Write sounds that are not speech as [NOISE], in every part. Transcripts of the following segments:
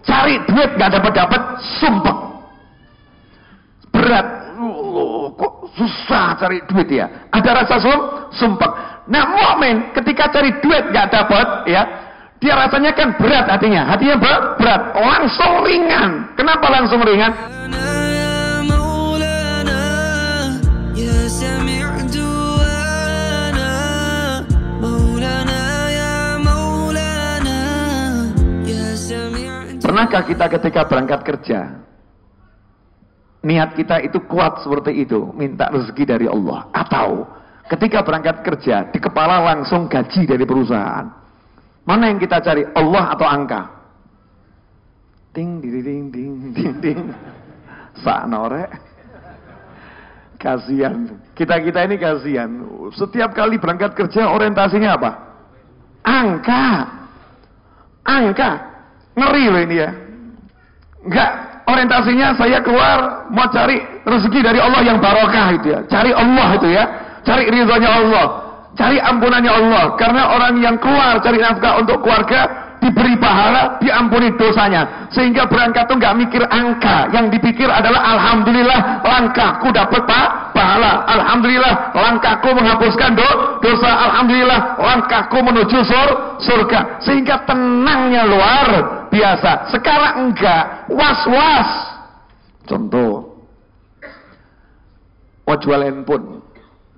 Cari duit nggak dapat dapat, sumpah. Berat. Oh, kok susah cari duit ya? Ada rasa sum, sumpah. Nah, mukmin ketika cari duit nggak dapat, ya, dia rasanya kan berat hatinya. Hatinya berat, langsung ringan. Kenapa langsung ringan? Pernahkah kita ketika berangkat kerja niat kita itu kuat seperti itu, minta rezeki dari Allah atau ketika berangkat kerja di kepala langsung gaji dari perusahaan. Mana yang kita cari? Allah atau angka? Ting ding ding ding ding ding. Sak norek. Kasihan. Kita-kita ini kasihan. Setiap kali berangkat kerja orientasinya apa? Angka. Angka. Ngeri loh ini ya. Enggak, orientasinya saya keluar mau cari rezeki dari Allah yang barokah itu ya. Cari Allah itu ya. Cari ridhonya Allah. Cari ampunannya Allah. Karena orang yang keluar cari nafkah untuk keluarga diberi pahala, diampuni dosanya. Sehingga berangkat tuh nggak mikir angka, yang dipikir adalah alhamdulillah langkahku dapat pak pahala. Alhamdulillah langkahku menghapuskan do, dosa. Alhamdulillah langkahku menuju sur, surga. Sehingga tenangnya luar biasa. Sekarang enggak, was-was. Contoh, mau jual handphone.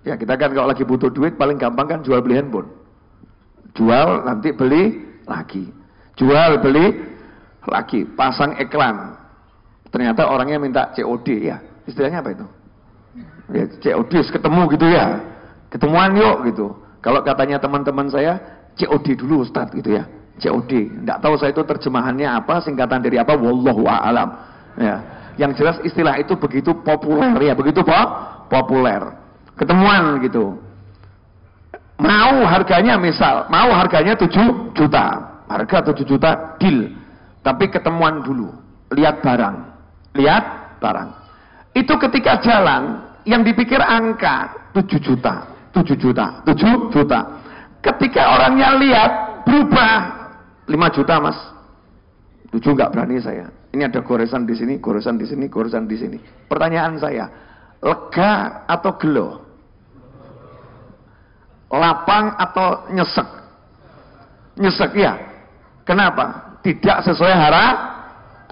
Ya kita kan kalau lagi butuh duit paling gampang kan jual beli handphone. Jual nanti beli lagi. Jual beli lagi, pasang iklan. Ternyata orangnya minta COD ya. Istilahnya apa itu? Ya, COD ketemu gitu ya. Ketemuan yuk gitu. Kalau katanya teman-teman saya COD dulu Ustaz gitu ya. COD. Enggak tahu saya itu terjemahannya apa, singkatan dari apa, wallahu a'lam. Ya. Yang jelas istilah itu begitu populer ya, begitu po populer. Ketemuan gitu. Mau harganya misal, mau harganya 7 juta. Harga 7 juta, deal. Tapi ketemuan dulu. Lihat barang. Lihat barang. Itu ketika jalan, yang dipikir angka 7 juta. 7 juta. 7 juta. Ketika orangnya lihat, berubah. 5 juta mas. 7 nggak berani saya. Ini ada goresan di sini, goresan di sini, goresan di sini. Pertanyaan saya, lega atau gelo? lapang atau nyesek? Nyesek ya. Kenapa? Tidak sesuai hara,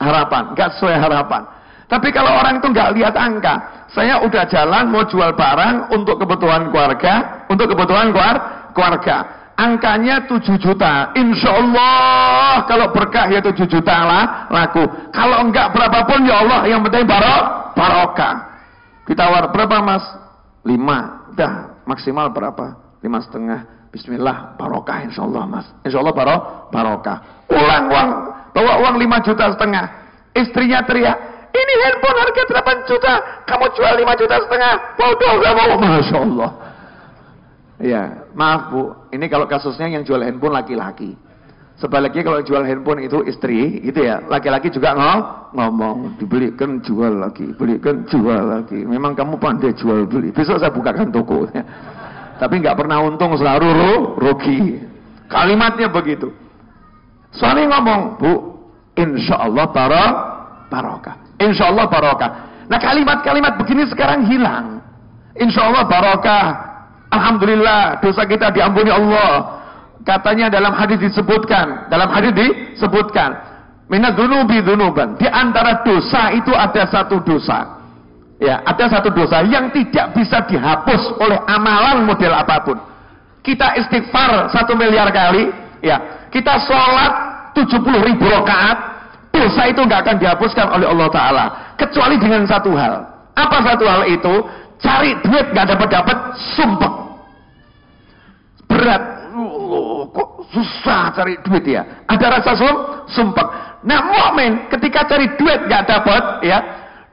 harapan, nggak sesuai harapan. Tapi kalau orang itu nggak lihat angka, saya udah jalan mau jual barang untuk kebutuhan keluarga, untuk kebutuhan keluarga. Angkanya 7 juta. Insya Allah kalau berkah ya 7 juta lah laku. Kalau enggak berapapun ya Allah yang penting barok, barokah. Kita war berapa mas? 5. Udah maksimal berapa? lima setengah Bismillah barokah insya Allah mas insya Allah baro, barokah ulang uang bawa uang lima juta setengah istrinya teriak ini handphone harga 8 juta kamu jual 5 juta setengah bodoh mau [LAUGHS] Masya Allah ya maaf bu ini kalau kasusnya yang jual handphone laki-laki Sebaliknya kalau jual handphone itu istri, gitu ya. Laki-laki juga ngomong, ngomong, dibelikan jual lagi, belikan jual lagi. Memang kamu pandai jual beli. Besok saya bukakan toko. Tapi nggak pernah untung selalu ru, rugi. Kalimatnya begitu. Suami ngomong, Bu, insya Allah barok, barokah. Insya Allah barokah. Nah kalimat-kalimat begini sekarang hilang. Insya Allah barokah. Alhamdulillah dosa kita diampuni Allah. Katanya dalam hadis disebutkan, dalam hadis disebutkan, minat dunubi dunuban. Di antara dosa itu ada satu dosa Ya, ada satu dosa yang tidak bisa dihapus oleh amalan model apa pun. Kita istighfar satu miliar kali, ya. Kita sholat 70 ribu rakaat, dosa itu nggak akan dihapuskan oleh Allah Taala, kecuali dengan satu hal. Apa satu hal itu? Cari duit nggak dapat dapat, sumpah. Berat, oh, kok susah cari duit ya? Ada rasa sum, sumpah. Nah, mukmin ketika cari duit nggak dapat, ya,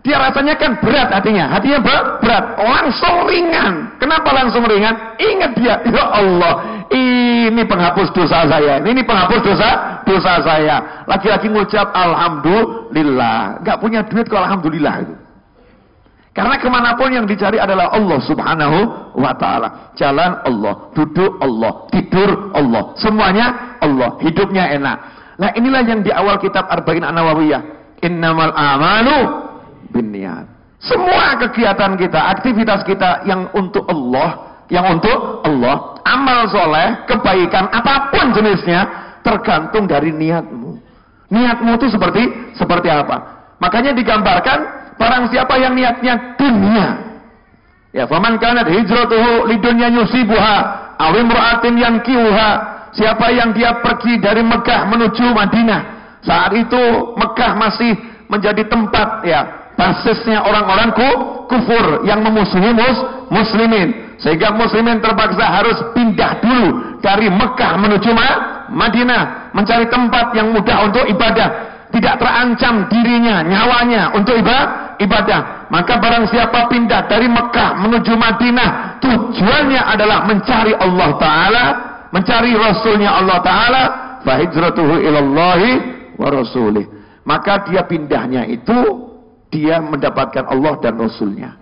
dia rasanya kan berat hatinya. Hatinya berat. Langsung ringan. Kenapa langsung ringan? Ingat dia. Ya Allah. Ini penghapus dosa saya. Ini penghapus dosa dosa saya. Laki-laki ngucap Alhamdulillah. Gak punya duit kok Alhamdulillah itu. Karena ke mana pun yang dicari adalah Allah subhanahu wa ta'ala. Jalan Allah, duduk Allah, tidur Allah. Semuanya Allah. Hidupnya enak. Nah inilah yang di awal kitab Arba'in An-Nawawiyah. Innamal amalu bin niat. Semua kegiatan kita, aktivitas kita yang untuk Allah, yang untuk Allah, amal soleh, kebaikan apa pun jenisnya, tergantung dari niatmu. Niatmu itu seperti seperti apa? Makanya digambarkan barang siapa yang niatnya dunia. Ya, faman kanat hijratuhu lidunya yusibuha aw imra'atin yankihuha Siapa yang dia pergi dari Mekah menuju Madinah. Saat itu Mekah masih menjadi tempat ya basisnya orang-orang kufur yang memusuhi mus, muslimin. Sehingga muslimin terpaksa harus pindah dulu dari Mekah menuju Ma, Madinah. Mencari tempat yang mudah untuk ibadah. Tidak terancam dirinya, nyawanya untuk ibadah. Ibadah. Maka barang siapa pindah dari Mekah menuju Madinah. Tujuannya adalah mencari Allah Ta'ala mencari rasulnya Allah taala fa hijratuhu ilallahi wa rasulih maka dia pindahnya itu dia mendapatkan Allah dan rasulnya